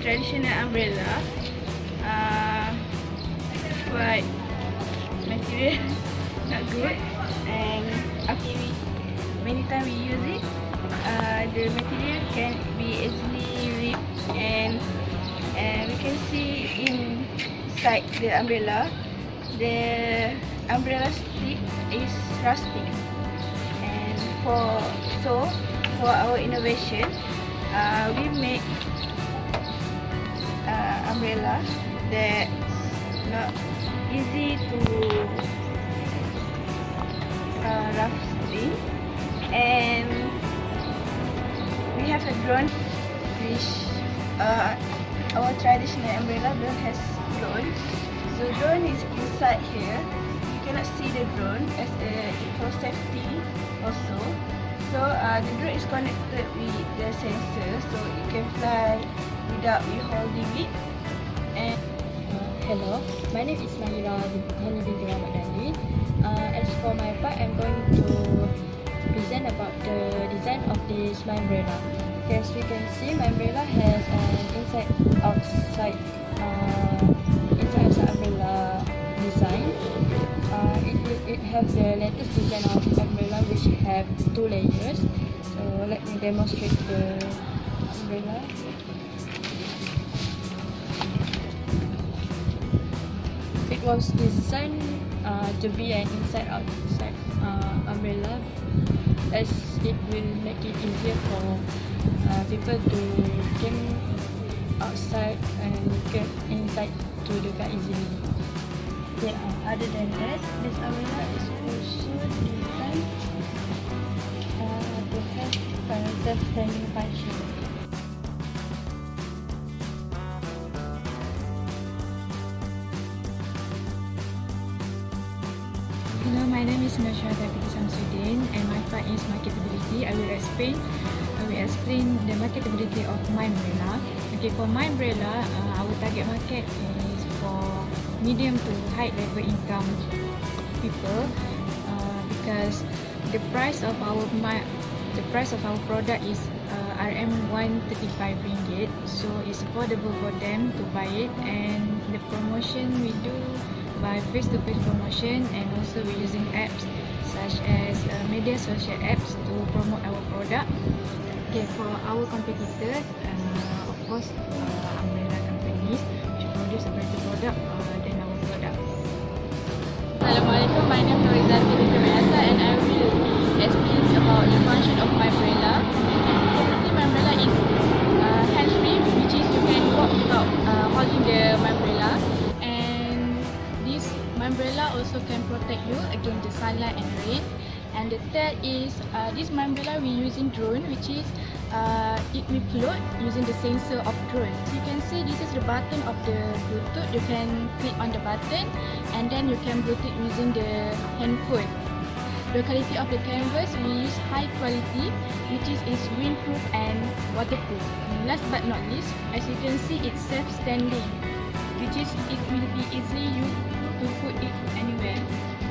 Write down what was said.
umbrella. Uh, but material not good. And after we many time we use it, uh, the material can be easily ripped and and we can see inside the umbrella. The umbrella stick is rusting and for so for our innovation uh, we make umbrella that's not easy to uh, rusting and we have a drone which uh, our traditional umbrella don't has drone so drone is inside here. You cannot see the drone as a for safety also. So uh, the drone is connected with the sensor so it can fly without you holding it and uh, hello. My name is Mahira Hani binti Rahmat Dali uh, as for my part I'm going to present about the design of this umbrella as we can see my umbrella has an inside outside uh, inside outside umbrella design. Uh, it, it, it has the latest design of umbrella which have two layers. So let me demonstrate the umbrella was designed uh, to be an inside outside uh, umbrella as it will make it easier for uh, people to get outside and get inside to the car easily. Yeah, other than that, this umbrella is also designed uh, to have a self-standing function. Hello, my name is Nasha David Samsudin and my part is marketability. I will explain I will explain the marketability of my umbrella. Okay, for my umbrella, uh, our target market is for medium to high level income people uh, because the price of our my the price of our product is uh, RM 135 ringgit so it's affordable for them to buy it and the promotion we do by face-to-face promotion and also we're using apps such as uh, media social apps to promote our product. Okay, for our competitors, uh, of course, uh, umbrella companies which produce a better product uh, than our product. Assalamualaikum, my name is Norizati umbrella also can protect you against the sunlight and rain. And the third is uh, this umbrella we using drone, which is uh, it will float using the sensor of drone. So you can see this is the button of the Bluetooth. You can click on the button and then you can Bluetooth using the handphone. The quality of the canvas we use high quality, which is is windproof and waterproof. And last but not least, as you can see, it's self-standing, which is it will be easily you to put it anywhere.